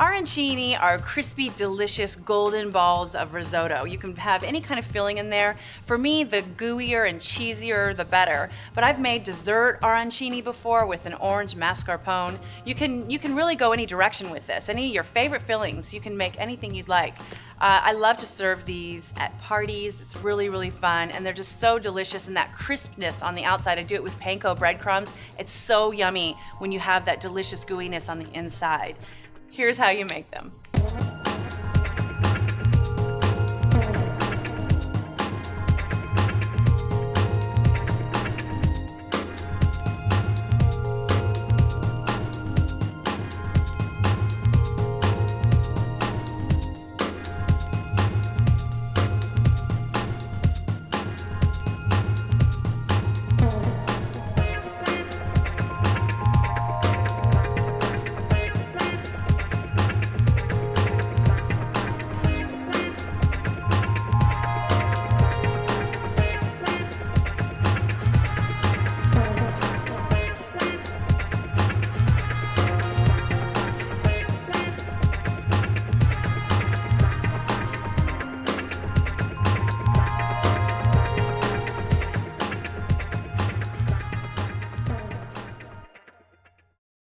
Arancini are crispy, delicious golden balls of risotto. You can have any kind of filling in there. For me, the gooier and cheesier, the better. But I've made dessert arancini before with an orange mascarpone. You can, you can really go any direction with this. Any of your favorite fillings, you can make anything you'd like. Uh, I love to serve these at parties. It's really, really fun, and they're just so delicious. And that crispness on the outside, I do it with panko breadcrumbs. It's so yummy when you have that delicious gooiness on the inside. Here's how you make them.